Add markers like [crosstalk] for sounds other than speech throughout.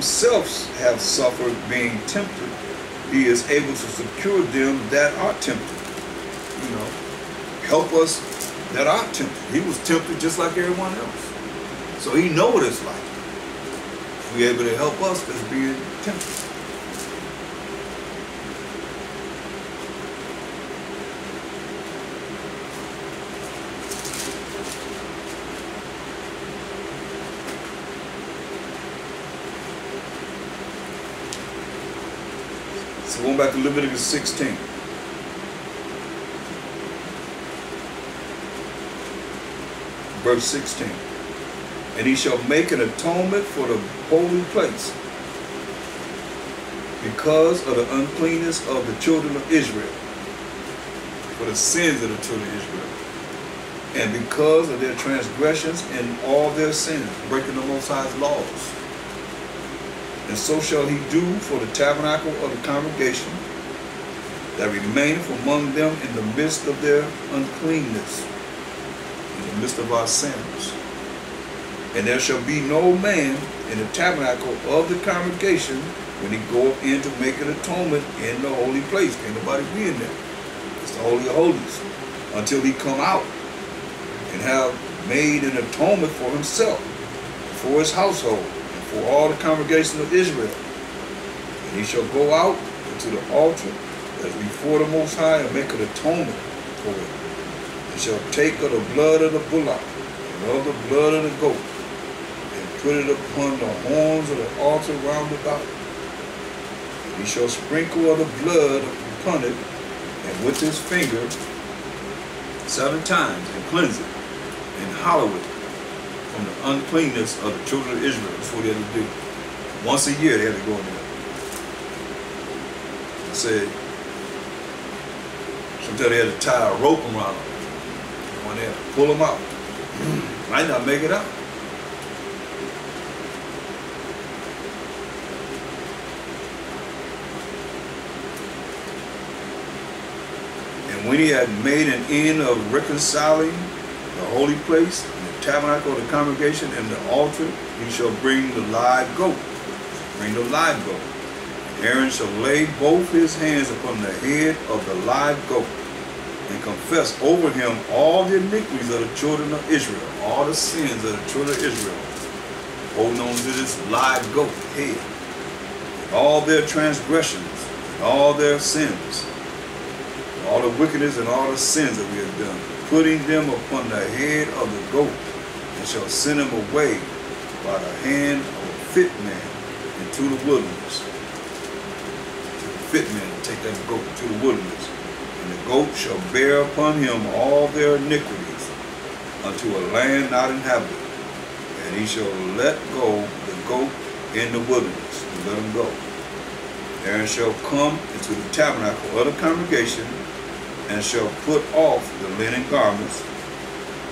himself have suffered being tempted, he is able to secure them that are tempted. You know, help us that are tempted. He was tempted just like everyone else. So he know what it's like. Be able to help us that's being tempted. Back to Leviticus 16. Verse 16. And he shall make an atonement for the holy place because of the uncleanness of the children of Israel, for the sins of the children of Israel, and because of their transgressions and all their sins, breaking the Most High's laws. And so shall he do for the tabernacle of the congregation that remaineth among them in the midst of their uncleanness, in the midst of our sins. And there shall be no man in the tabernacle of the congregation when he goeth in to make an atonement in the holy place. Can't nobody be in there. It's the Holy of Holies. Until he come out and have made an atonement for himself, for his household, for all the congregation of Israel. And he shall go out into the altar as before the Most High and make an atonement for it. And shall take of the blood of the bullock and of the blood of the goat and put it upon the horns of the altar round about. And he shall sprinkle of the blood upon it and with his finger seven times and cleanse it and hallow it from the uncleanness of the children of Israel. What they had to do. Once a year they had to go in there. I said, sometimes they had to tie a rope around them. When they pull them out. [clears throat] Might not make it out. And when he had made an end of reconciling the holy place, tabernacle of the congregation and the altar, he shall bring the live goat. Bring the live goat. Aaron shall lay both his hands upon the head of the live goat and confess over him all the iniquities of the children of Israel, all the sins of the children of Israel, holding on to this live goat head, and all their transgressions, and all their sins, all the wickedness and all the sins that we have done, putting them upon the head of the goat and shall send him away by the hand of a fit man into the wilderness. The fit man take that goat to the wilderness. And the goat shall bear upon him all their iniquities unto a land not inhabited. And he shall let go the goat in the wilderness, and let him go. Aaron shall come into the tabernacle of the congregation, and shall put off the linen garments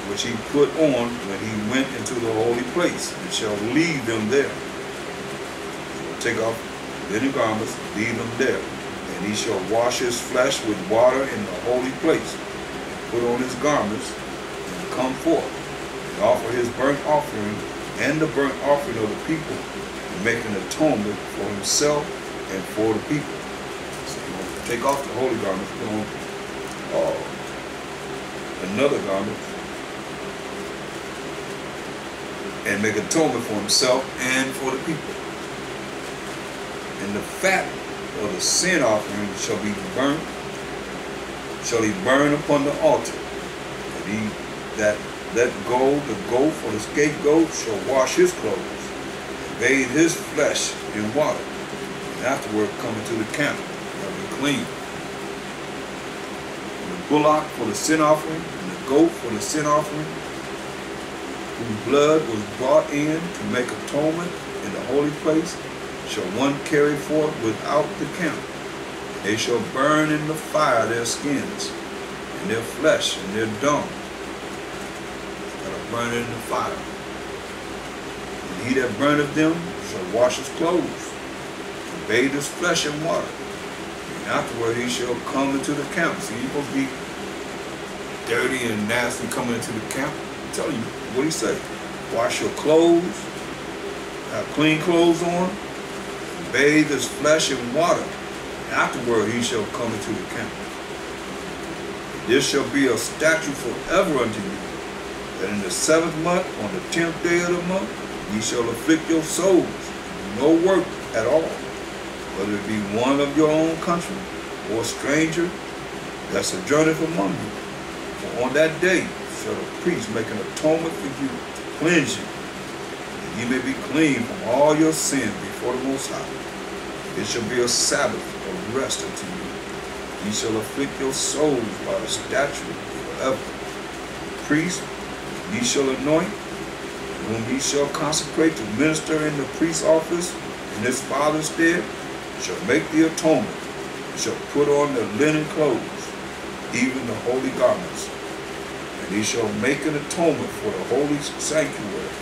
which he put on when he went into the holy place, and shall leave them there. Take off linen garments, leave them there. And he shall wash his flesh with water in the holy place, and put on his garments, and come forth, and offer his burnt offering and the burnt offering of the people, and make an atonement for himself and for the people. So take off the holy garments, put on uh, another garment, and make atonement for himself and for the people. And the fat of the sin offering shall be burnt, shall he burn upon the altar. And he that let go the goat for the scapegoat shall wash his clothes, and bathe his flesh in water, and afterward come into the camp, and be clean. And the bullock for the sin offering, and the goat for the sin offering, whose blood was brought in to make atonement in the holy place, shall one carry forth without the camp. They shall burn in the fire their skins, and their flesh, and their dung. that are burned in the fire. And he that burneth them shall wash his clothes, and bathe his flesh in water. And afterward he shall come into the camp. See, you're supposed to be dirty and nasty coming into the camp. I'm telling you, what do he say? Wash your clothes, have clean clothes on, bathe his flesh in water. And afterward he shall come into the camp. This shall be a statute forever unto you, that in the seventh month, on the tenth day of the month, ye shall afflict your souls, no work at all, whether it be one of your own country or a stranger that sojourneth among you. For on that day shall the priest make an atonement for you to cleanse you, that ye may be clean from all your sins before the Most High. It shall be a Sabbath of rest unto you Ye shall afflict your souls by the statute forever. Priest, ye shall anoint, whom ye shall consecrate to minister in the priest's office in his father's stead, shall make the atonement, shall put on the linen clothes, even the holy garments. And he shall make an atonement for the holy sanctuary.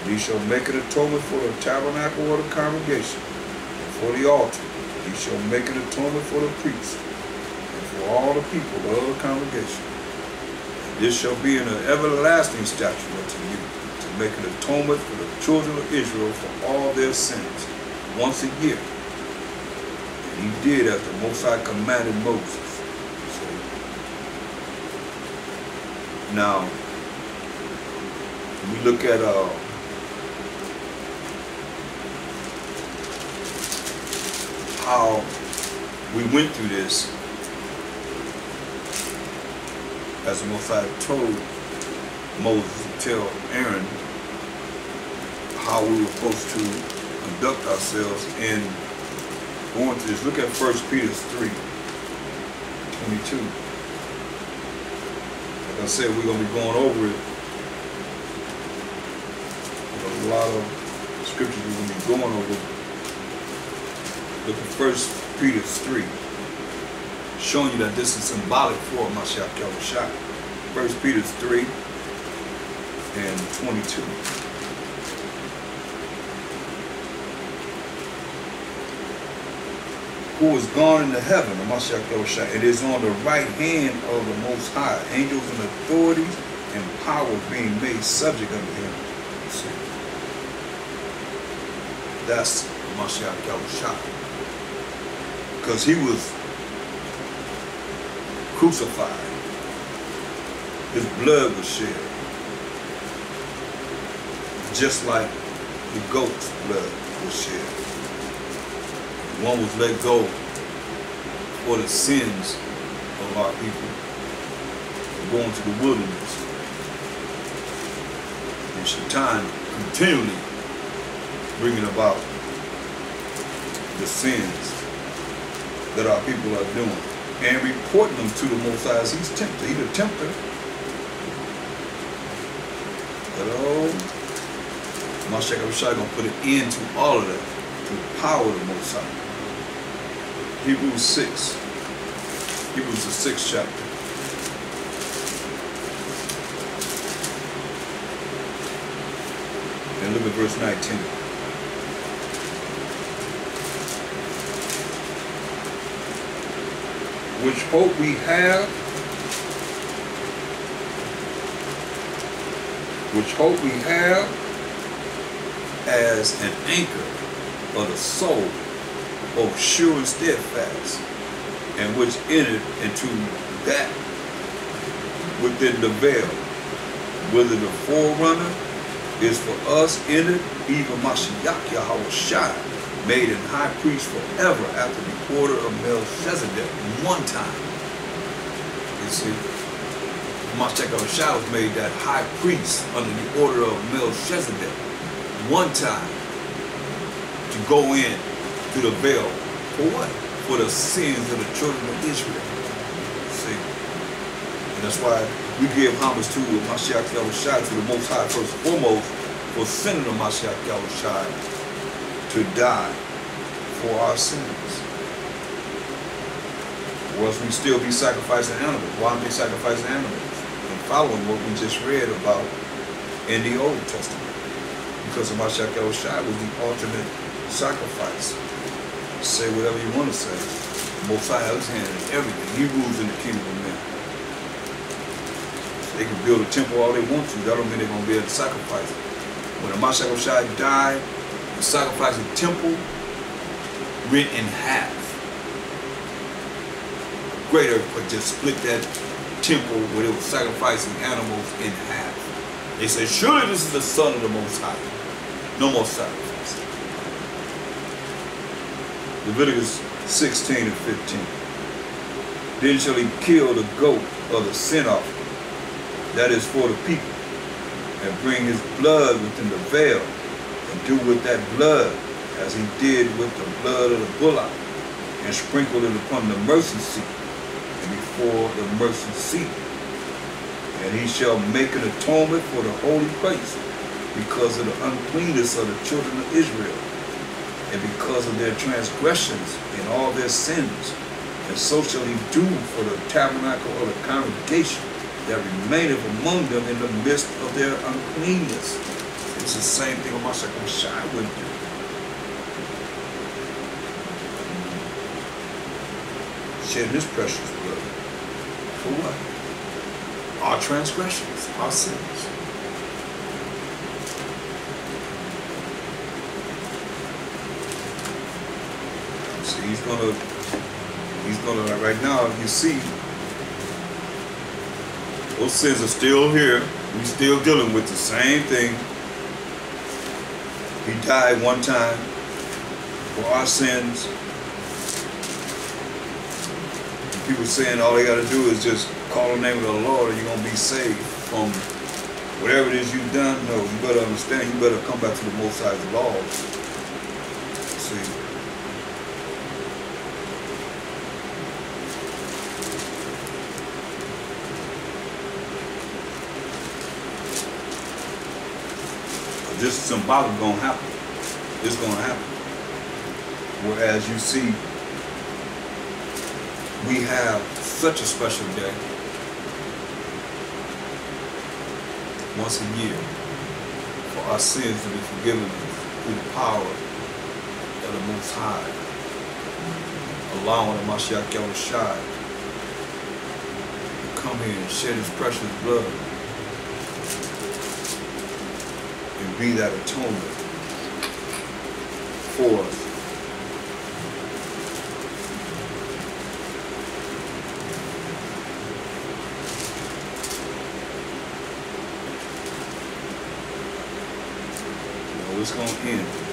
And he shall make an atonement for the tabernacle or the congregation, and for the altar he shall make an atonement for the priests and for all the people of the congregation. And this shall be an everlasting statute unto you, to make an atonement for the children of Israel for all their sins, once a year. And he did as the Most High commanded Moses. So, now, we look at uh, how we went through this as Most told Moses to tell Aaron how we were supposed to conduct ourselves in going through this. Look at 1 Peter 3, 22. Like I said, we're going to be going over it. A lot of scriptures we're going to be going over Look at First Peter 3, showing you that this is symbolic for Mashiach Yahushua. First Peter 3 and 22. Who is gone into heaven. It is on the right hand of the Most High. Angels and authorities and power being made subject unto him. That's Mashiach Yahushua because he was crucified. His blood was shed. Just like the goat's blood was shed. One was let go for the sins of our people. Going to the wilderness. And Shaitan continually bringing about the sins that our people are doing and reporting them to the Most High he's tempted. He's a tempter. But oh, Mashiach Abishai going to put an end to all of that through the power of the Most High. Hebrews 6. Hebrews the sixth chapter. And look at verse 19. which hope we have, which hope we have as an anchor of the soul, both sure and steadfast, and which entered into that within the veil, whether the forerunner is for us it, even Mashiach Yahushai, made an high priest forever after the order of Melchizedek one time. You see, Mashiach Shah was made that high priest under the order of Melchizedek one time to go in to the veil. For what? For the sins of the children of Israel. See? And that's why we give homage to Mashiach Shah to the Most High first and foremost for sending the Mashiach Shah to die for our sins. Or else we still be sacrificing animals. Why aren't they sacrificing animals? And following what we just read about in the Old Testament. Because of Mashiach Shai was the ultimate sacrifice. Say whatever you want to say. High has his everything. He rules in the kingdom of men. They can build a temple all they want to. That don't mean they're going to be able to sacrifice. When the Mashiach Shai died, sacrifice a temple went in half. A great earthquake just split that temple where they were sacrificing animals in half. They said, surely this is the son of the Most High. No more sacrifice. Leviticus 16 and 15. Then shall he kill the goat of the sin offering, that is for the people, and bring his blood within the veil, and do with that blood as he did with the blood of the bullock, and sprinkle it upon the mercy seat, and before the mercy seat. And he shall make an atonement for the holy place, because of the uncleanness of the children of Israel, and because of their transgressions and all their sins. And so shall he do for the tabernacle of the congregation that remaineth among them in the midst of their uncleanness. It's the same thing Amashak Shai would do. Shed his precious blood. For what? Our transgressions, our sins. See, he's gonna, he's gonna, right now, you see, those sins are still here. We still dealing with the same thing. He died one time for our sins. People saying all they got to do is just call the name of the Lord and you're to be saved from whatever it is you've done. No, you better understand. You better come back to the Most High's laws. See. This symbolic gonna happen. It's gonna happen. Whereas you see, we have such a special day once a year for our sins to be forgiven through the power of the Most High, allowing the Mashiach Yahushua to come here and shed his precious blood and be that atonement for us. You know, it's going to end.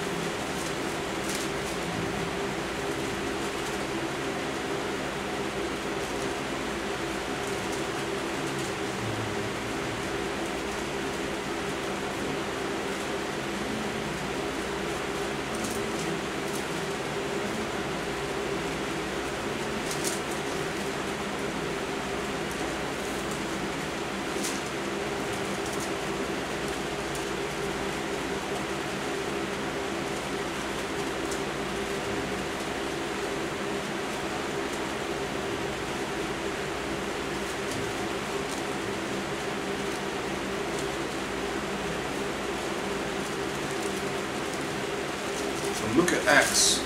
So look at Acts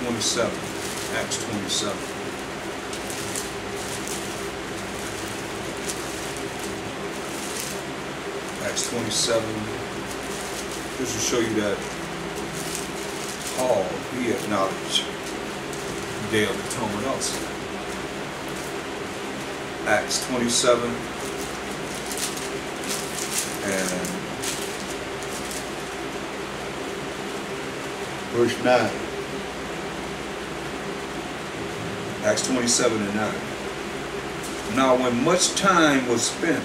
27. Acts 27. Acts 27. This will show you that Paul, he acknowledged the Day of Atonement also. Acts 27 and verse 9. Acts 27 and 9. Now when much time was spent,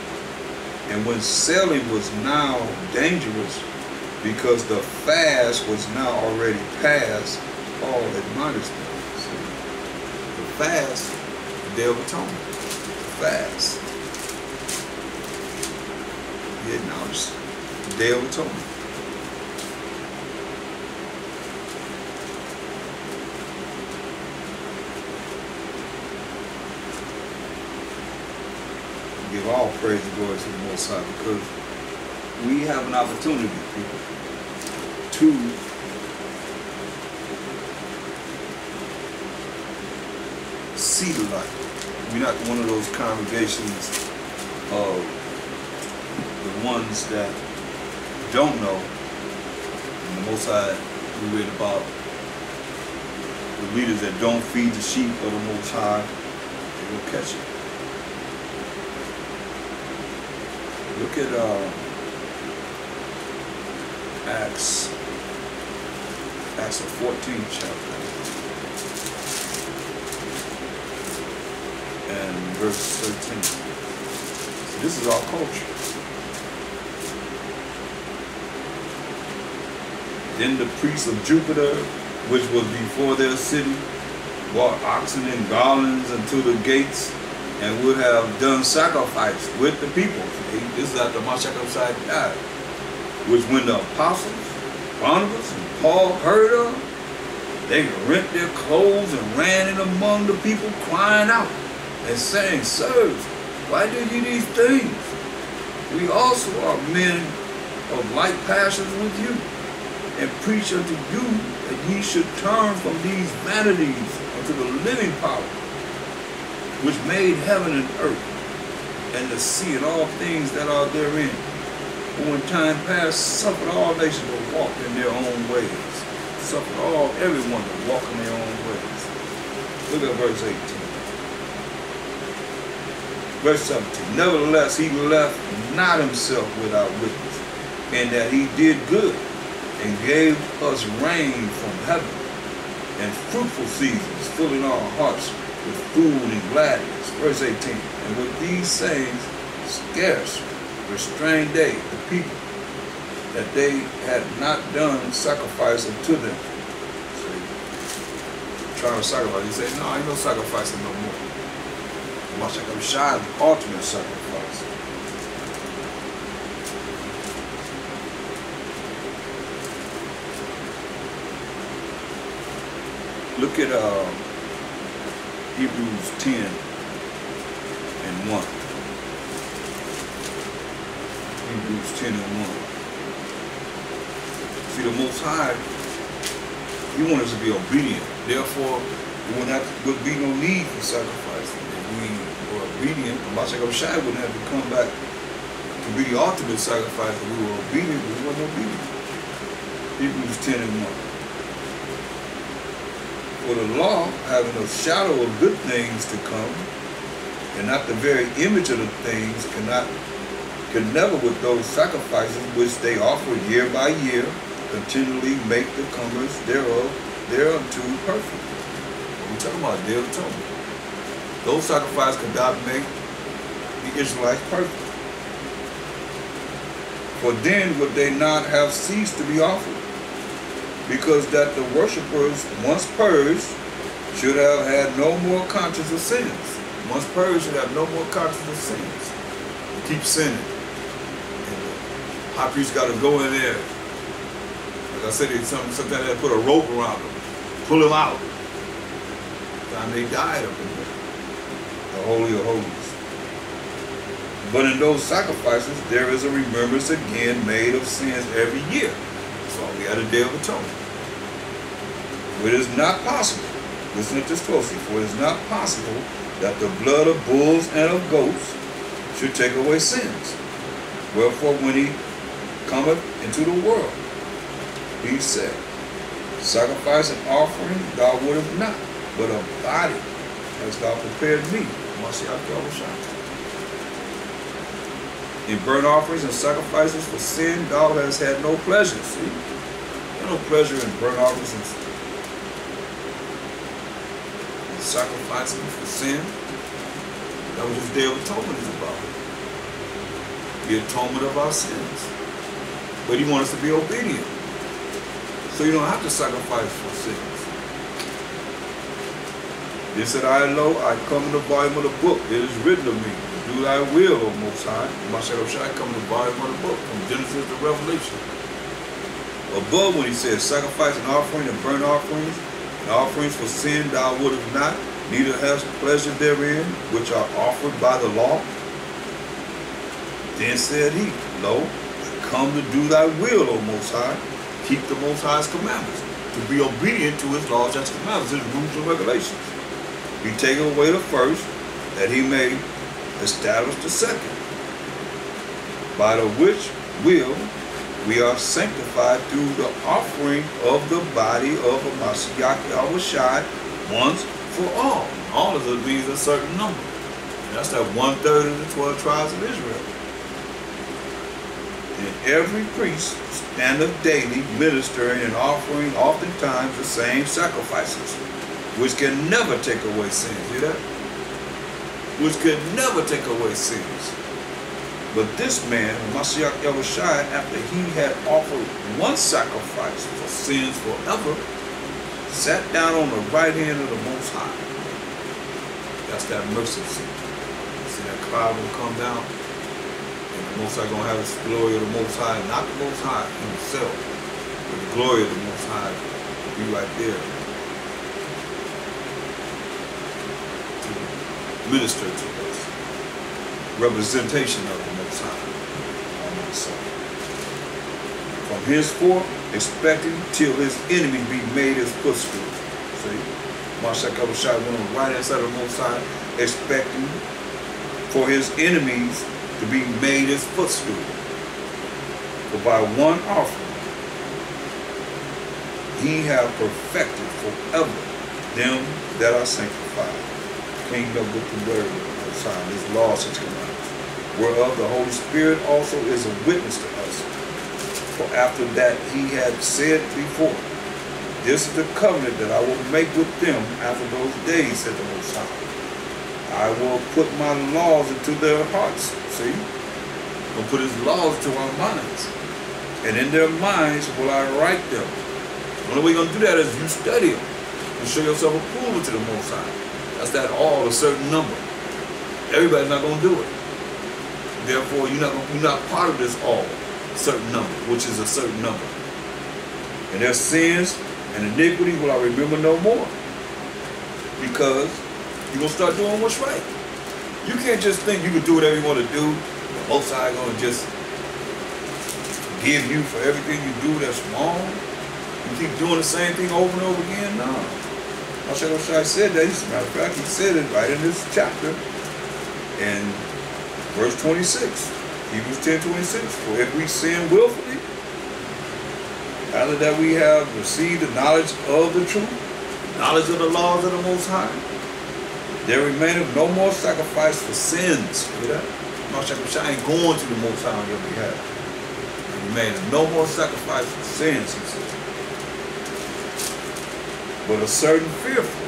and when sailing was now dangerous, because the fast was now already past, Paul admonished them. See, the fast, the Day of Atonement. The fast. He acknowledged the Day of Atonement. give all praise Most High because we have an opportunity, people, to see the light. We're not one of those congregations of the ones that don't know. And the Most High, we read about the leaders that don't feed the sheep of the Most High, they will catch it. Look at uh, Acts, Acts the 14th chapter. And verse 13. So this is our culture. Then the priests of Jupiter, which was before their city, brought oxen and garlands unto the gates and would have done sacrifice with the people. This is after Mashiach Shai died. Which when the apostles, Barnabas and Paul heard of, they rent their clothes and ran in among the people crying out and saying, Sirs, why do you these things? We also are men of like passions with you, and preach unto you that ye should turn from these vanities unto the living power which made heaven and earth, and the sea and all things that are therein, who in time past suffered all nations to walk in their own ways, suffered all everyone to walk in their own ways. Look at verse 18. Verse 17. Nevertheless, he left not himself without witness, and that he did good, and gave us rain from heaven, and fruitful seasons, filling our hearts with food and gladness. Verse 18. And with these sayings, scarce restrained they the people that they had not done sacrifice unto them. See, trying to sacrifice. He said, no, ain't no sacrificing no more. Mashiach Shai is the ultimate sacrifice. Look at uh, Hebrews 10 and 1. Hebrews 10 and 1. See, the Most High, He wants us to be obedient. Therefore, there would not would be no need for sacrifice. If we were obedient, Mashiach Shai wouldn't have to come back to be the ultimate sacrifice if we were obedient, we weren't obedient. Hebrews 10 and 1. For the law, having a shadow of good things to come, and not the very image of the things, cannot, can never with those sacrifices which they offer year by year, continually make the comers thereof thereunto perfect. What we talking about Day of Atonement. Those sacrifices cannot make the Israelites perfect. For then would they not have ceased to be offered because that the worshippers, once purged, should have had no more conscience of sins. Once purged, should have no more conscience of sins. They keep sinning. And the high priest got to go in there. Like I said, sometimes they put a rope around them, pull them out. Time they died up in there. The Holy of Holies. But in those sacrifices, there is a remembrance again made of sins every year. So we had a Day of Atonement. For it is not possible, listen to this closely, for it is not possible that the blood of bulls and of goats should take away sins. Wherefore, when he cometh into the world, he said, Sacrifice and offering thou wouldest not, but a body hast thou prepared me. In burnt offerings and sacrifices for sin, thou hast had no pleasure. See? no pleasure in burnt offerings and sacrificing for sin. That was this Day of Atonement is about. The atonement of our sins. But he wants us to be obedient. So you don't have to sacrifice for sins. They said, I lo, I come in the volume of the book. It is written of me. Do thy will, O Most High. Mashiach Shai come in the volume of the book, from Genesis to Revelation. Above when he says, sacrifice and offering and burnt offerings, offerings for sin thou wouldest not, neither hast pleasure therein, which are offered by the law. Then said he, Lo, I come to do thy will, O Most High, keep the Most High's commandments, to be obedient to his laws and commandments, his rules and regulations. He taketh away the first, that he may establish the second, by the which will we are sanctified through the offering of the body of Mashiach Yahushai once for all. All of it means a certain number. And that's that one third of the 12 tribes of Israel. And every priest standeth daily ministering and offering oftentimes the same sacrifices, which can never take away sins. See that? Which can never take away sins. But this man, Mashiach Yahushai, after he had offered one sacrifice for sins forever, sat down on the right hand of the Most High. That's that mercy seat. See that cloud will come down, and the Most High gonna have the glory of the Most High, not the Most High himself, but the glory of the Most High will be right there to minister to us. Representation of the From henceforth, expecting till his enemy be made his footstool. See? Mashiach Yahushua went on right hand side of the Most High, expecting for his enemies to be made his footstool. For by one offering he hath perfected forever them that are sanctified. Kingdom with the word of the Most High, his laws and commandments, whereof the Holy Spirit also is a witness to us. For after that he had said before, This is the covenant that I will make with them after those days, said the Most High. I will put my laws into their hearts. See? I'll put his laws to our minds. And in their minds will I write them. The only way you're going to do that is you study them and show yourself approval to the Most High. That's that all, a certain number. Everybody's not going to do it. Therefore, you're not, you're not part of this all certain number, which is a certain number. And their sins and iniquity will I remember no more. Because you're going to start doing what's right. You can't just think you can do whatever you want to do. The Most High going to just give you for everything you do that's wrong. You keep doing the same thing over and over again? No. Shai said that. As a matter of fact, he said it right in this chapter in verse 26. Hebrews 10 26. For if we sin willfully, after that we have received the knowledge of the truth, knowledge of the laws of the Most High, there remaineth no more sacrifice for sins. Hear that? Moshe ain't going to the Most High on your behalf. There remaineth no more sacrifice for sins, he said. But a certain fearful,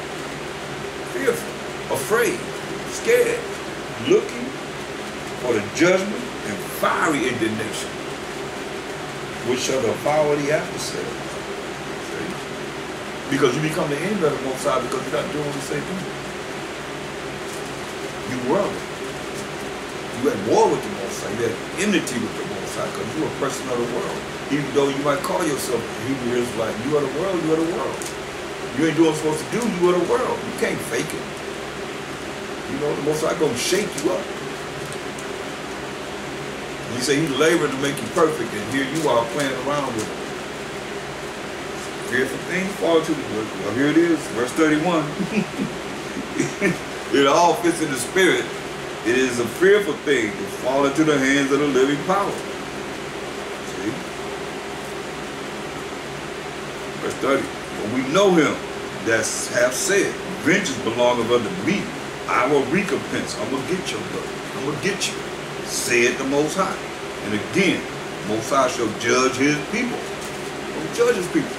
fearful, afraid, scared, looking for the judgment and fiery indignation, which shall devour the adversary. Because you become the enemy of the Most High because you're not doing what he say do. You worldly. You at war with the Most High. You had enmity with the Most High because you're a person of the world. Even though you might call yourself a Hebrew Israelite, you are the world, you are the world. You ain't doing what you're supposed to do, you are the world. You can't fake it. You know, the Most High gonna shake you up. He said he labored to make you perfect, and here you are playing around with it. Fearful thing, fall to the work. Well, here it is, verse 31. [laughs] it all fits in the spirit. It is a fearful thing to fall into the hands of the living power. See? Verse 30. But we know him that have said, Vengeance belongeth unto me. I will recompense. I'm going to get your blood. I'm going to get you said the Most High. And again, Most High shall judge his people. Don't judge his people.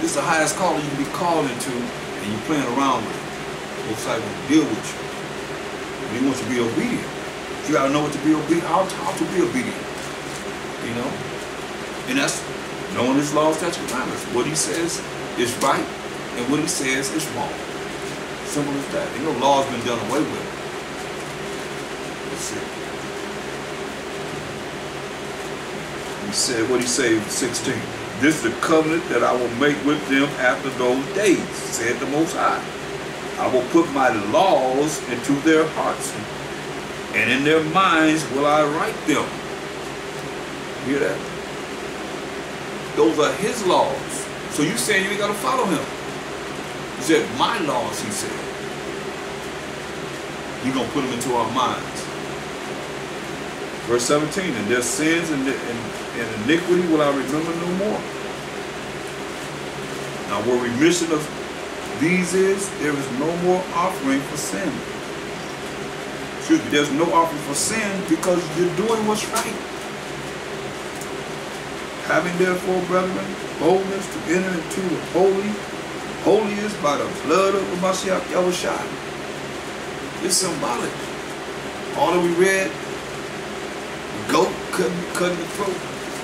This is the highest calling you can be called into, and you're playing around with it. Most High will deal with you. And he wants you to be obedient. You gotta know what to be obedient, how, how to be obedient. You know? And that's knowing his laws, statutes, commandments. What he says is right, and what he says is wrong. Simple as that. Ain't no law's been done away with. That's it. Said, what he say 16? This is the covenant that I will make with them after those days, said the Most High. I will put my laws into their hearts, and in their minds will I write them. Hear that? Those are his laws. So you saying you ain't got to follow him. He said, my laws, he said. You're going to put them into our minds. Verse 17, and their sins and, and, and iniquity will I remember no more. Now, what remission of these is, there is no more offering for sin. Excuse me, there's no offering for sin because you're doing what's right. Having therefore, brethren, boldness to enter into the holy, holiest by the blood of Mashiach Yahushua. It's symbolic. All that we read, goat cutting, cutting the throat,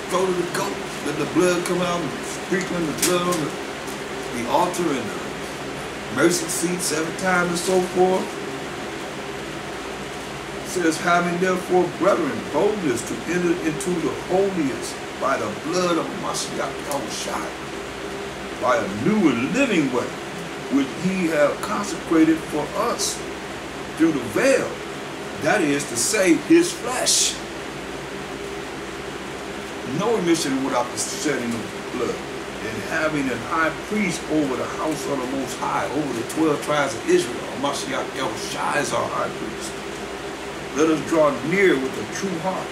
throat of the goat, let the blood come out and sprinkling the blood on the, the altar and the mercy seat seven times and so forth. It says, having therefore, brethren, boldness to enter into the holiest by the blood of Mashiach Yahushua, by a new and living way, which he have consecrated for us through the veil, that is to say, his flesh. No remission without the shedding of blood. And having an high priest over the house of the Most High, over the 12 tribes of Israel, Mashiach Yahushua is our high priest. Let us draw near with a true heart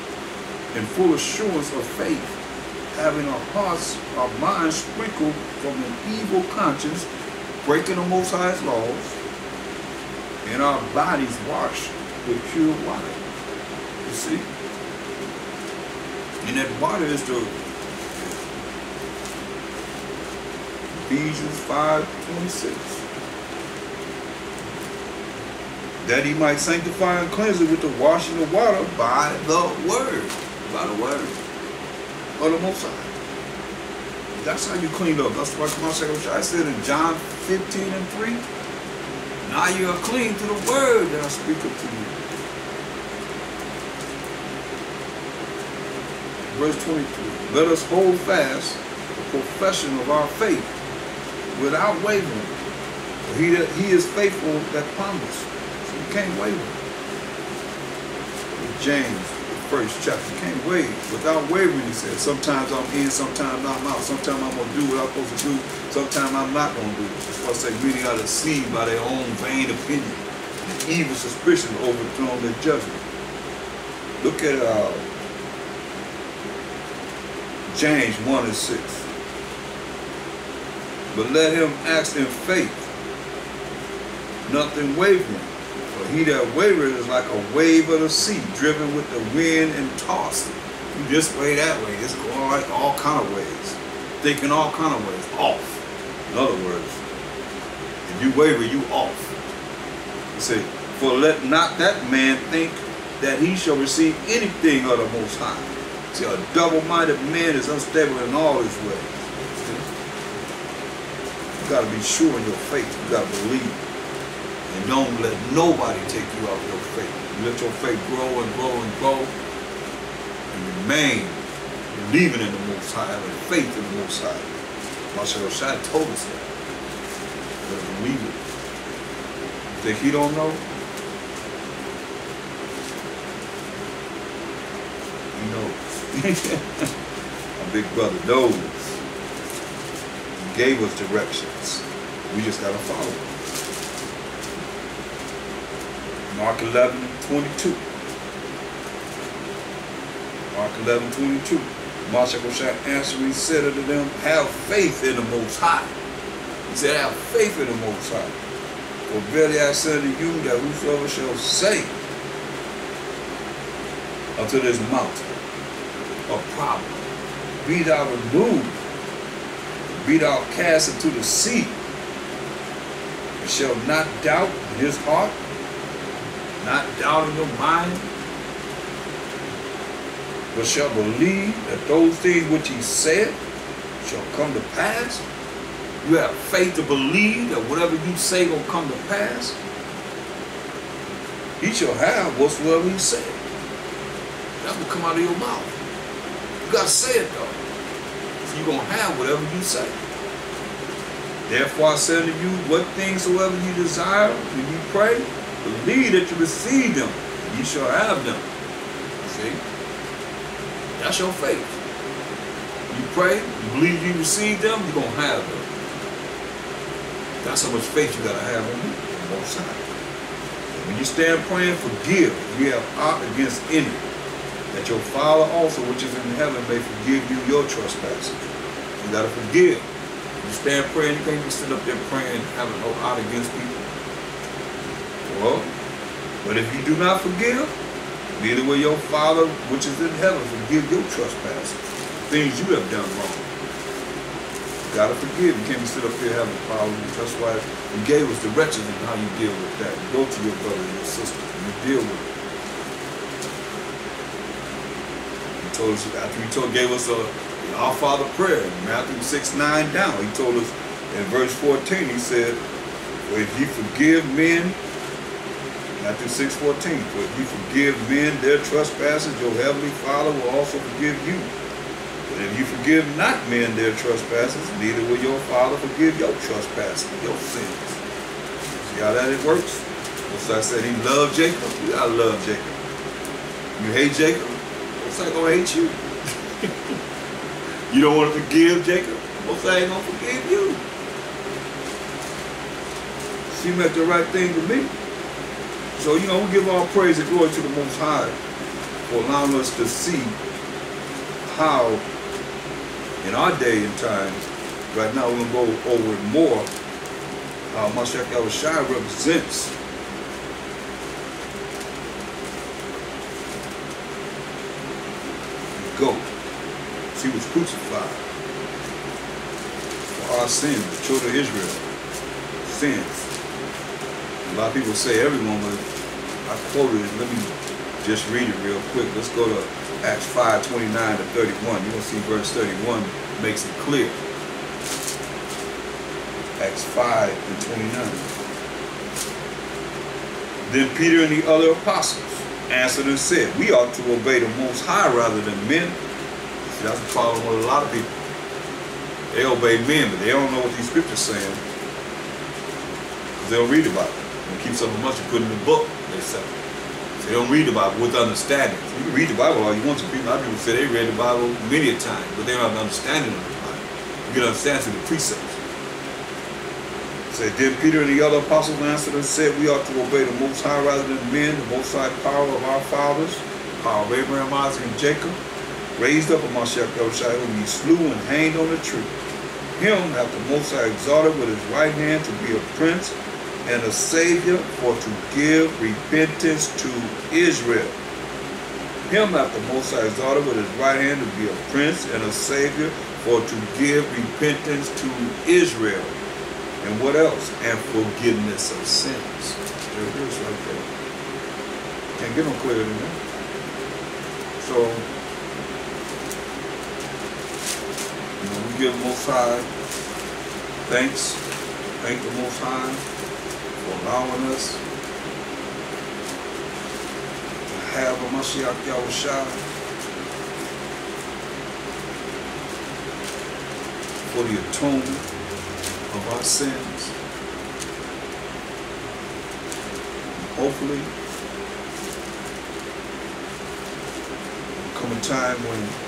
and full assurance of faith, having our hearts, our minds sprinkled from an evil conscience, breaking the Most High's laws, and our bodies washed with pure water. You see? And that water is the Ephesians 5 26. That he might sanctify and cleanse it with the washing of water by the word. By the word of the Most High. That's how you clean up. That's what I said in John 15 and 3. Now you are clean through the word that I speak up to you. Verse 23. Let us hold fast the profession of our faith without wavering. He, he is faithful that promised. So you can't waver. James, the first chapter, can't waver. Without wavering, he said, sometimes I'm in, sometimes I'm out. Sometimes I'm going to do what I'm supposed to do. Sometimes I'm not going to do it. That's why I say are deceived by their own vain opinion and evil suspicion overthrown their judgment. Look at uh, James 1 and 6 but let him act in faith, nothing wavering. For he that wavereth is like a wave of the sea, driven with the wind and tossed. You this way, that way. It's going like all kind of ways. Thinking all kind of ways. Off. In other words, if you waver, you off. You see, for let not that man think that he shall receive anything of the Most High. See, a double-minded man is unstable in all his ways. You got to be sure in your faith. You got to believe. And don't let nobody take you out of your faith. Let your faith grow and grow and grow. And remain believing in the Most High, having faith in the Most High. Marshall Rashad told us that. But believe it. Think he don't know? He knows. [laughs] My big brother knows He gave us directions. We just got to follow them. Mark 11, 22. Mark 11, 22. Mashah answering said unto them, Have faith in the Most High. He said, Have faith in the Most High. For verily I say unto you that whosoever shall say unto this mountain, a problem, be thou removed be thou cast into the sea, and shall not doubt in his heart, not doubt in your mind, but shall believe that those things which he said shall come to pass. You have faith to believe that whatever you say will come to pass. He shall have whatsoever he said. That will come out of your mouth. You got to say it though you're going to have whatever you say. Therefore I say to you, what things soever you desire when you pray, believe that you receive them, and you shall have them. See? That's your faith. You pray, you believe you receive them, you're going to have them. That's how much faith you got to have on you, on both sides. When you stand praying, forgive. You have ought against any that your Father also, which is in heaven, may forgive you your trespasses. You gotta forgive. You stand praying, you can't just sit up there praying, and having no out against people. Well, but if you do not forgive, neither will your Father, which is in heaven, forgive your trespasses, things you have done wrong. You gotta forgive. You can't be sit up here having problems. That's why he gave us directions on how you deal with that. You go to your brother and your sister, and you deal with it. He told us after he told gave us uh, a our Father prayer Matthew 6, 9 down. He told us in verse 14, he said, if you forgive men, Matthew 6, 14, For if you forgive men their trespasses, your heavenly Father will also forgive you. But if you forgive not men their trespasses, neither will your Father forgive your trespasses, your sins. See how that it works? So I said he loved Jacob. You gotta love Jacob. You hate Jacob, what's that gonna hate you? You don't want to forgive Jacob? Most ain't gonna forgive you. She meant the right thing to me. So, you know, we give all praise and glory to the Most High for allowing us to see how in our day and time, right now we're going to go over more, how Mashiach Yahushua represents the goat. He was crucified for our sins, the children of Israel, sins. A lot of people say everyone, but I quoted it. Let me just read it real quick. Let's go to Acts 5, 29 to 31. You're going to see verse 31 makes it clear. Acts 5 and 29. Then Peter and the other apostles answered and said, We ought to obey the Most High rather than men See, that's the problem with a lot of people. They obey men, but they don't know what these scriptures saying. Because they don't read the Bible. They keep something much and put in the book, they say. So they don't read the Bible with understanding. So you can read the Bible all you want to. A lot of people say they read the Bible many a time, but they don't have an understanding of the Bible. You get understanding to the precepts. Say, then Peter and the other apostles answered and said, We ought to obey the Most High rather than men, the Most High power of our fathers, power of Abraham, Isaac, and Jacob, raised up among Yahushua, whom he slew and hanged on a tree. Him hath the Most High exalted with his right hand to be a prince and a savior for to give repentance to Israel. Him hath the Most High exalted with his right hand to be a prince and a savior for to give repentance to Israel. And what else? And forgiveness of sins. There it is right there. Can't get no clearer than that. So give Most High thanks. Thank the Most High for allowing us to have a Mashiach Yahushua for the atonement of our sins. hopefully, come a time when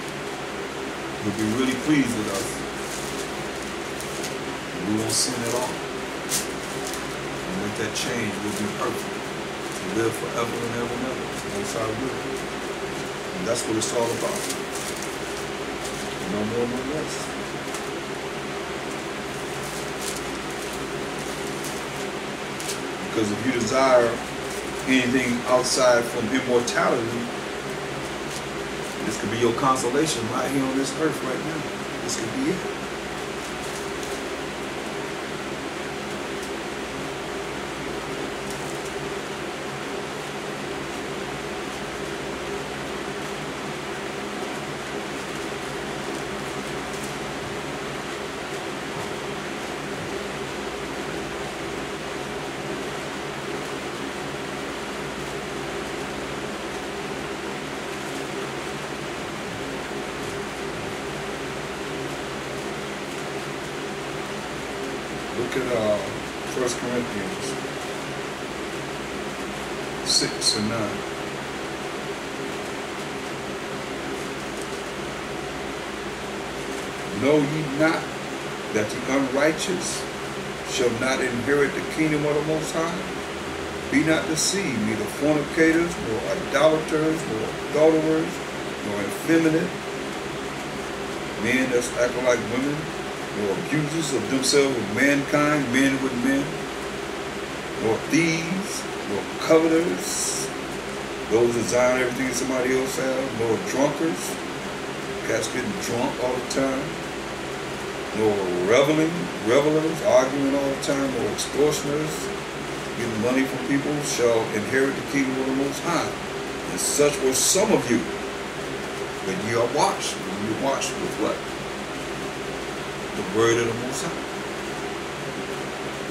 You'll be really pleased with us. We won't sin at all. And with that change, we'll be perfect. To live forever and ever and ever. Most our will. And that's what it's all about. No more, no less. Because if you desire anything outside from immortality, could be your consolation right here on this earth right now. This could be it. look at uh, 1 Corinthians 6 and 9. Know ye not that the unrighteous shall not inherit the kingdom of the Most High? Be not deceived, neither fornicators, nor idolaters, nor adulterers, nor effeminate, men that's acting like women, nor abusers of themselves with mankind, men with men, nor thieves, nor coveters, those desire everything somebody else has, nor drunkards, cats getting drunk all the time, nor reveling, revelers, arguing all the time, nor extortioners, getting money from people, shall inherit the kingdom of the Most High. And such were some of you. But ye are washed. You washed with what? The word of the Most High.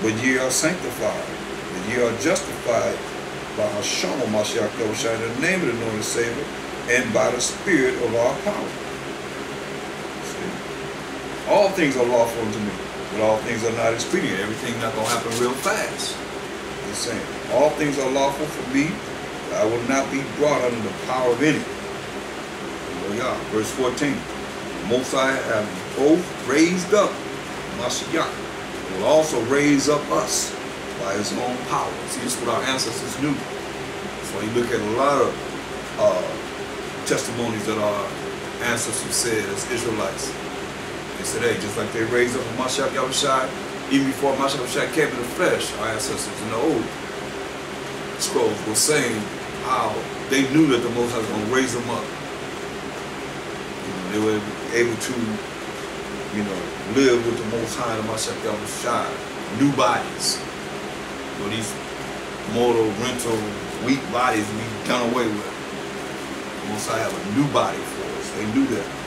But ye are sanctified. And ye are justified by Hashem Mashiach Yahushua in the name of the anointed Savior and by the Spirit of our power. All things are lawful to me, but all things are not expedient. Everything not going to happen real fast. The same. all things are lawful for me, I will not be brought under the power of any. Hallelujah. Verse 14. Most I have both raised up Mashiach, will also raise up us by his own power. See, this is what our ancestors knew. So you look at a lot of uh, testimonies that our ancestors said as Israelites. Said, hey, just like they raised up a Mashiach Yahushua, even before Mashiach came in the flesh, our ancestors in the old scrolls were saying how they knew that the Most High was going to raise them up. You know, they were able to, you know, live with the Most High and Mashiach Yahushua, new bodies. You know, these mortal, rental, weak bodies we done away with. The Most High have a new body for us. They knew that.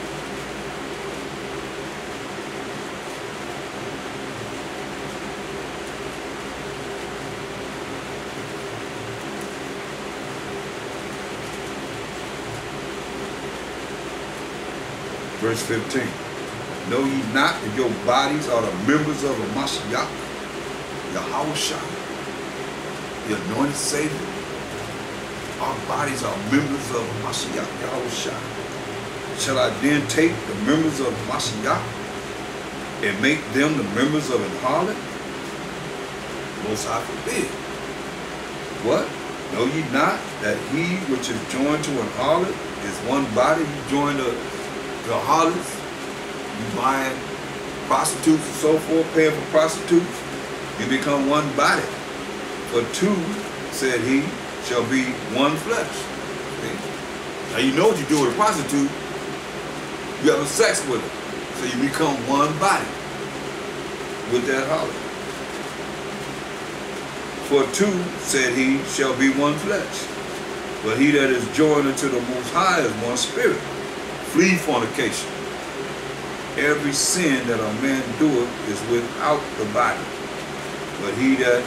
Verse 15. Know ye not that your bodies are the members of a Mashiach, Yahweh the anointed Savior? Our bodies are members of Mashiach, Yahweh Shall I then take the members of Mashiach and make them the members of an harlot? Most I forbid. What? Know ye not that he which is joined to an harlot is one body? You join the, the harlots, you buying prostitutes and so forth, paying for prostitutes, you become one body. For two, said he, shall be one flesh. Now you know what you do with a prostitute. You have a sex with her. So you become one body with that harlot. For two, said he, shall be one flesh. But he that is joined unto the Most High is one spirit. Flee fornication. Every sin that a man doeth is without the body. But he that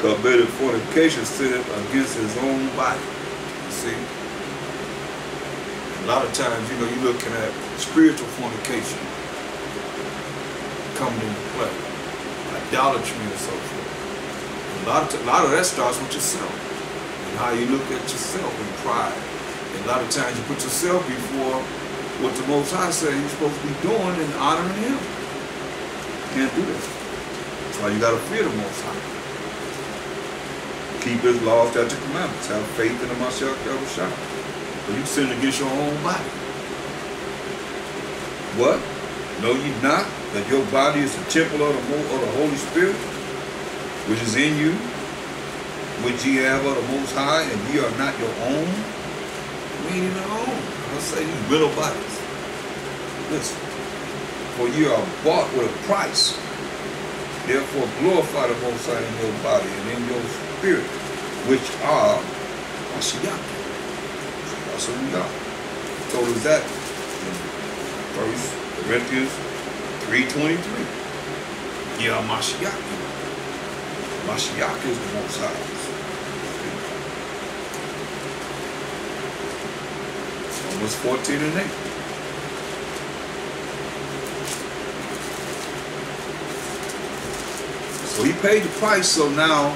committeth fornication sinneth against his own body. You see? A lot of times, you know, you're looking at spiritual fornication coming into play. Idolatry and so forth. A lot of, a lot of that starts with yourself. And how you look at yourself in pride. And a lot of times you put yourself before what the Most High said you're supposed to be doing and honoring Him. Can't do that. That's why you got to fear the Most High. Keep His laws, statutes, commandments. Have faith in the Mashiach Yahushua. But you sin against your own body. What? Know ye not that your body is the temple of the, of the Holy Spirit, which is in you, which ye have of the Most High, and ye are not your own? We ain't our own. I'll say these little bodies. Listen. For you are bought with a price. Therefore glorify the Most High in your body and in your spirit, which are Mashiach. That's what we got. So is that in First Corinthians 3.23. Yeah, Mashiach. Mashiach is the Most High. Romans 14 and 8. So he paid the price, so now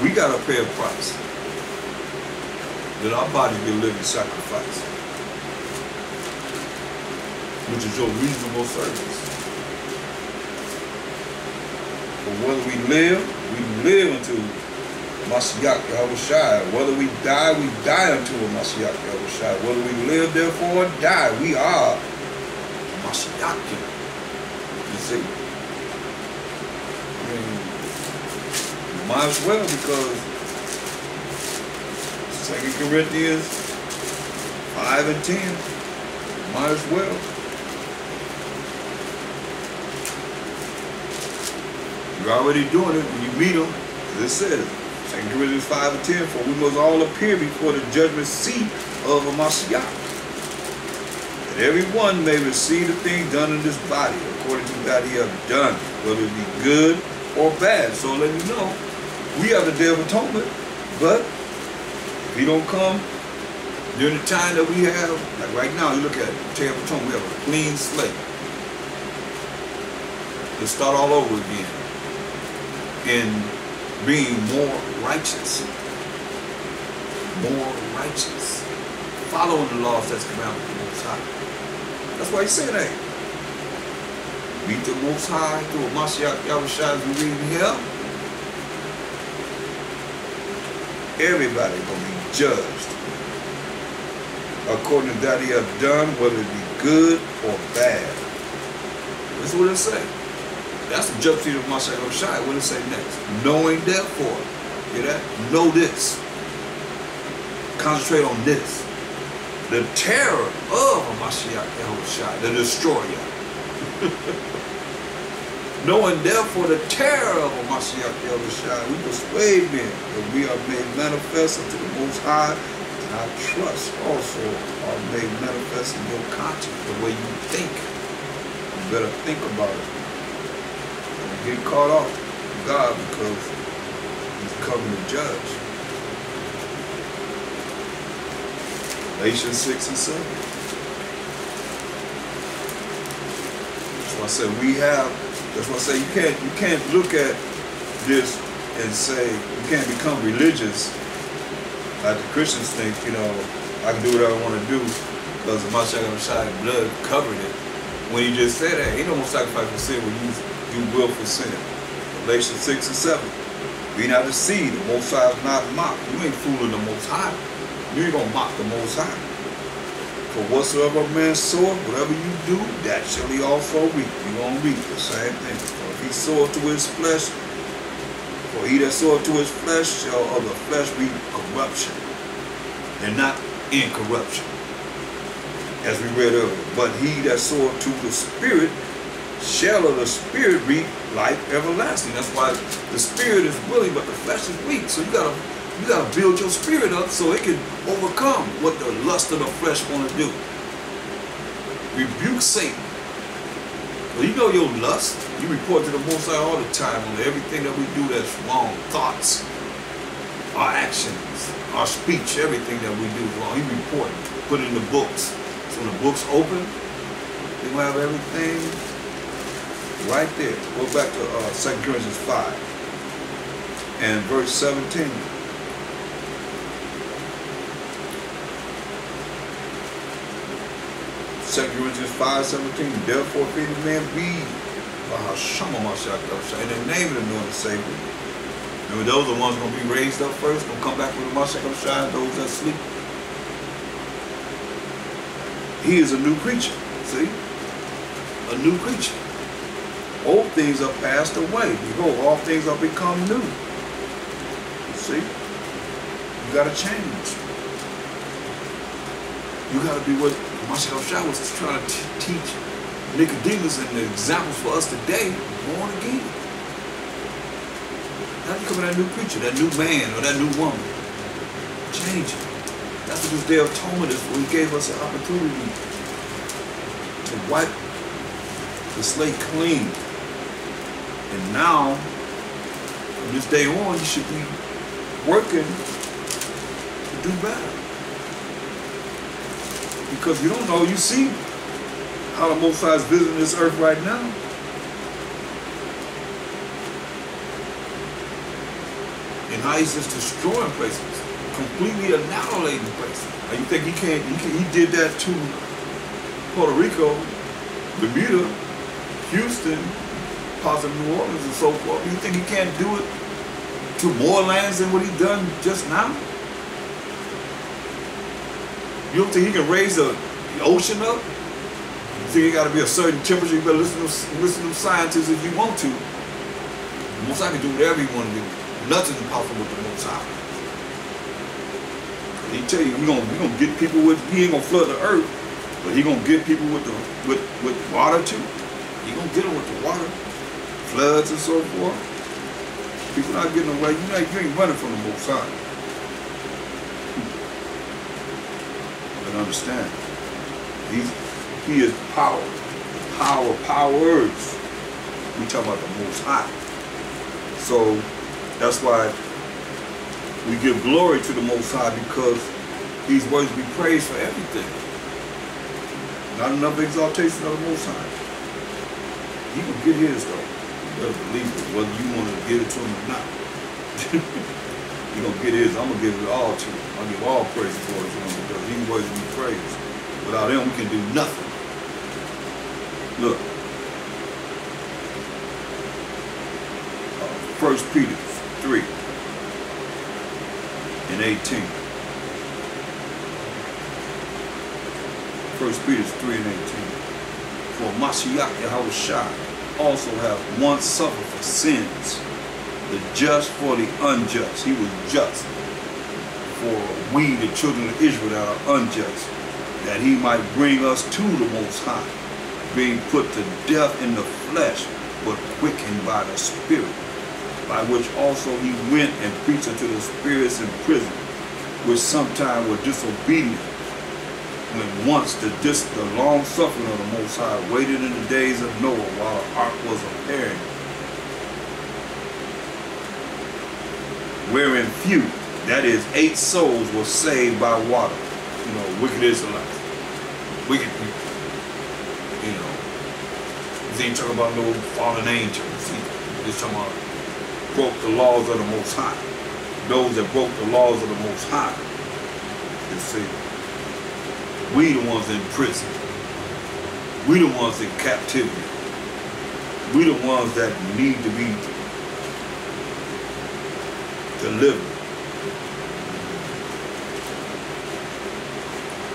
we got to pay a price. That our body be a living sacrifice. Which is your reasonable service. But whether we live, we live unto Mashiach Yahushua. Whether we die, we die unto a Mashiach Yahushua. Whether we live, therefore, die, we are Mashiach. You see? I mean, might as well because Second Corinthians 5 and 10, might as well. You're already doing it when you meet them. It says, 2 Corinthians 5 and 10, for we must all appear before the judgment seat of a Mashiach. That everyone may receive the thing done in this body, according to that he have done, whether it be good or bad. So let me know, we have the Day of Atonement, but if he don't come during the time that we have, like right now, you look at it, Day of Atonement, we have a clean slate. Let's start all over again in being more righteous. More righteous. Following the laws that's commanded of the Most High. That's why he said that. Meet the Most High through a Mashiach Yahushua as we read here. Everybody gonna be judged according to that he have done, whether it be good or bad. That's what it say. That's the judgment of Mashiach Yahushua. What it say next? Knowing therefore. Hear that? Know this. Concentrate on this. The terror of a Mashiach Yahushua, the destroyer. [laughs] Knowing therefore the terror of a Mashiach Yahushua, we persuade men that we are made manifest unto the Most High, and our trust also are made manifest in your conscience, the way you think. You better think about it Don't get caught off God because coming to judge. Galatians 6 and 7. That's why I said we have, that's why I say you can't you can't look at this and say you can't become religious like the Christians think, you know, I can do what I want to do because of my Mashiach blood covered it. When he just said that, ain't no more sacrifice for sin when you you will for sin. Galatians 6 and 7. Be not deceived. The Most High is not mocked. You ain't fooling the Most High. You ain't going to mock the Most High. For whatsoever man soweth, whatever you do, that shall he also reap. You're going to reap the same thing. For if he soweth to his flesh, for he that soweth to his flesh shall of the flesh reap corruption, and not incorruption. As we read earlier. But he that soweth to the Spirit shall of the spirit reap life everlasting. That's why the spirit is willing, but the flesh is weak. So you gotta you gotta build your spirit up so it can overcome what the lust of the flesh want to do. Rebuke Satan. Well, you know your lust. You report to the Most High all the time on everything that we do that's wrong. Thoughts, our actions, our speech, everything that we do wrong. You report, put it in the books. So when the books open, they will have everything right there. Go back to uh, 2 Corinthians 5 and verse 17. Second Corinthians 5, 17. Therefore, if any man be in the name of the Lord and Savior. Remember, those are the ones going to be raised up first, going to come back with the Mashiach those that sleep. He is a new creature. See? A new creature. Old things are passed away. Behold, all things are become new. You see? You got to change. You got to be what Mashiach Shai was trying to teach Nicodemus and the examples for us today, born again. How you become that new creature, that new man or that new woman? Change. That's what this day of atonement is for. He gave us an opportunity to wipe the slate clean and now, from this day on, you should be working to do better. Because you don't know, you see how the Most High is visiting this earth right now. And how he's just destroying places, completely annihilating places. Now you think he can't, he, can, he did that to Puerto Rico, Bermuda, Houston, parts of New Orleans and so forth. You think he can't do it to more lands than what he done just now? You don't think he can raise the, the ocean up? You think it got to be a certain temperature? You better listen to listen to scientists if you want to. The Most High can do whatever he want to do. Nothing's impossible with the Most High. He tell you we gonna we gonna get people with he ain't gonna flood the earth, but he gonna get people with the with with water too. He gonna get them with the water, floods and so forth. People not getting away. You you ain't running from the Most High. But understand, he's he is power, power, powers. We talking about the Most High. So that's why we give glory to the Most High because He's worthy to be praised for everything. Not enough exaltation of the Most High. He will get his though. You better believe whether you want to give it to him or not. [laughs] He gonna get his. I'm gonna give it all to him. I'll give all praise for it to him because he's worthy to be praised. Without him, we can do nothing. Look. Uh, First Peter 3 and 18. First Peter 3 and 18. For Mashiach Yahushua also have once suffered for sins, the just for the unjust. He was just for we, the children of Israel, that are unjust, that he might bring us to the Most High, being put to death in the flesh, but quickened by the Spirit by which also he went and preached unto the spirits in prison, which sometime were disobedient, when once the, dis, the long suffering of the Most High waited in the days of Noah while the ark was preparing, wherein few, that is, eight souls were saved by water. You know, wicked Israelites, wicked people. You know, he ain't talking about no fallen angels. He, he's talking about broke the laws of the Most High. Those that broke the laws of the Most High. You see, we the ones in prison. We the ones in captivity. We the ones that need to be delivered.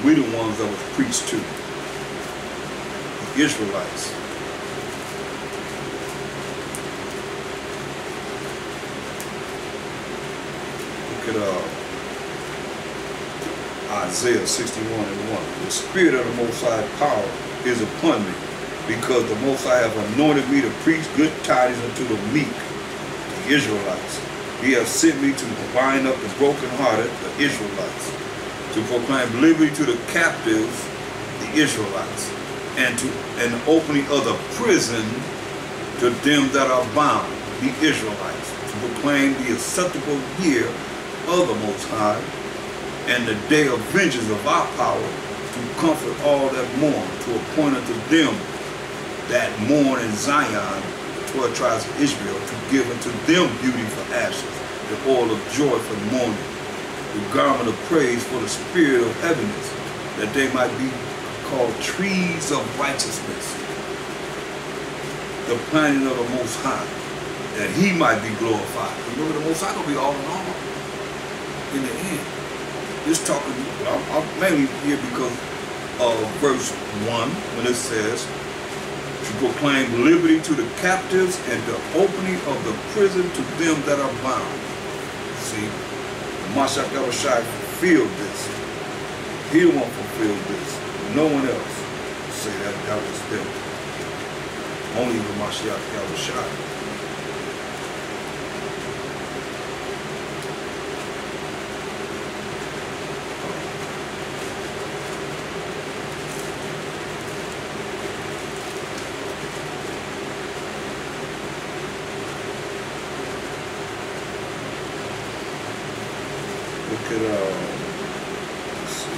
We the ones that was preached to. The Israelites. Look at uh, Isaiah 61 and 1. The Spirit of the Most High power is upon me, because the Most High have anointed me to preach good tidings unto the meek, the Israelites. He has sent me to bind up the brokenhearted, the Israelites, to proclaim liberty to the captives, the Israelites, and to an opening of the prison to them that are bound, the Israelites, to proclaim the acceptable year of the Most High, and the day of vengeance of our power, to comfort all that mourn, to appoint unto them that mourn in Zion, twelve tribes of Israel, to give unto them beauty for ashes, the oil of joy for mourning, the garment of praise for the spirit of heaviness, that they might be called trees of righteousness, the planting of the Most High, that he might be glorified. Remember, the Most High gonna be all in all in the end. This talking, I'm, I'm mainly here because of verse 1, when it says, to proclaim liberty to the captives and the opening of the prison to them that are bound. See, Mashiach Yahushua fulfilled this. He the one fulfilled this. No one else say that that was them. Only the Mashiach Yahushua. Look at, uh, let's see.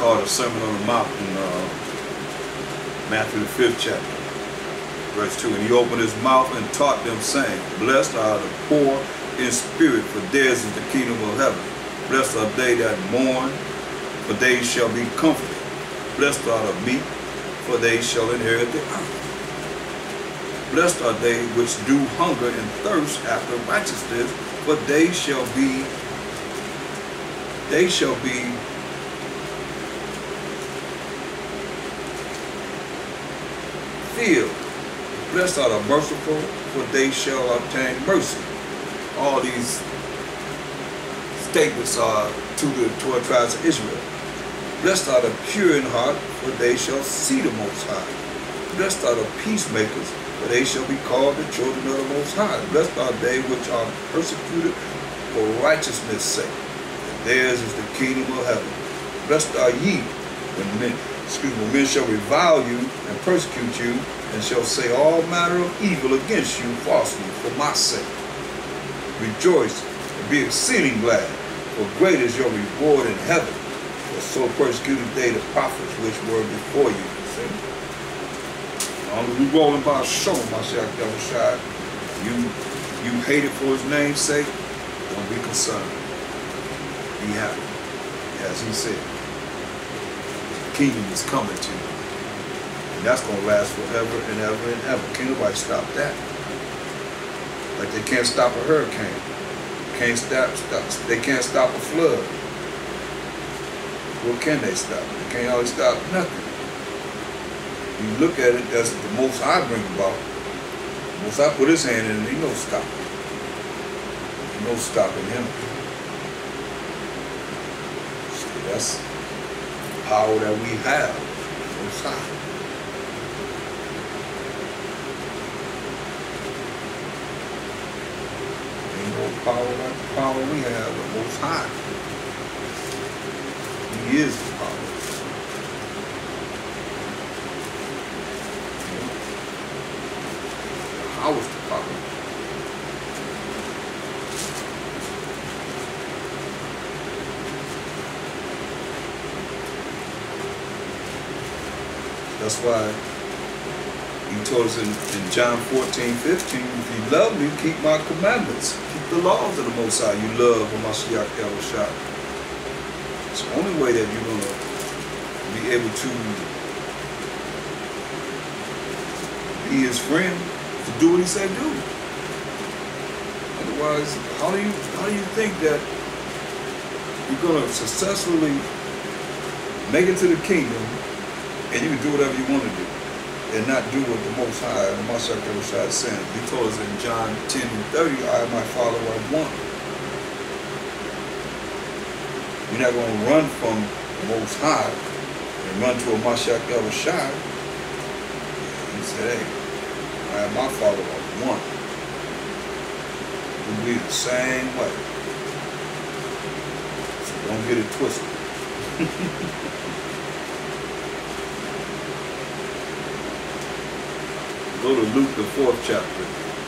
This is what they call the Sermon on the Mount in uh, Matthew the fifth chapter, verse two. And he opened his mouth and taught them, saying, Blessed are the poor in spirit, for theirs is the kingdom of heaven. Blessed are they that mourn, for they shall be comforted. Blessed are the meek, for they shall inherit the earth. Blessed are they which do hunger and thirst after righteousness, for they shall be they shall be Blessed are the merciful, for they shall obtain mercy. All these statements are to the twelve tribes of Israel. Blessed are the pure in heart, for they shall see the Most High. Blessed are the peacemakers, for they shall be called the children of the Most High. Blessed are they which are persecuted for righteousness' sake. And theirs is the kingdom of heaven. Blessed are ye when men, excuse me, men shall revile you and persecute you, and shall say all manner of evil against you falsely for my sake. Rejoice and be exceeding glad, for great is your reward in heaven. For so persecuted they the prophets which were before you. As we rolling by a show, Mashiach Yahushua, you you hate it for his name's sake, don't be concerned. Be happy. As he said, the kingdom is coming to you. And that's going to last forever and ever and ever. Can't nobody stop that. Like they can't stop a hurricane. Can't stop, stop they can't stop a flood. What can they stop? They can't always stop nothing. You look at it, that's the most I bring about. Most I put his hand in, he no stopping. No stopping him. See, that's power that we have. High. Ain't no power like the power we have, the most high. He is the power. How is the power? That's why he told us in, in John 14, 15, if you love me, keep my commandments. Keep the laws of the Most High. You love Hamashiach Yahushua. It's the only way that you're going to be able to be his friend, to do what he said do. Otherwise, how do you how do you think that you're going to successfully make it to the kingdom and you can do whatever you want to do and not do what the Most High, and saying. He told us in John 10 and 30, I my Father I want. You're not going to run from the Most High and run to a Mashiach El Shai. He said, hey, I and my Father are one. We'll be the same way. So don't get it twisted. [laughs] Go to Luke, the fourth chapter.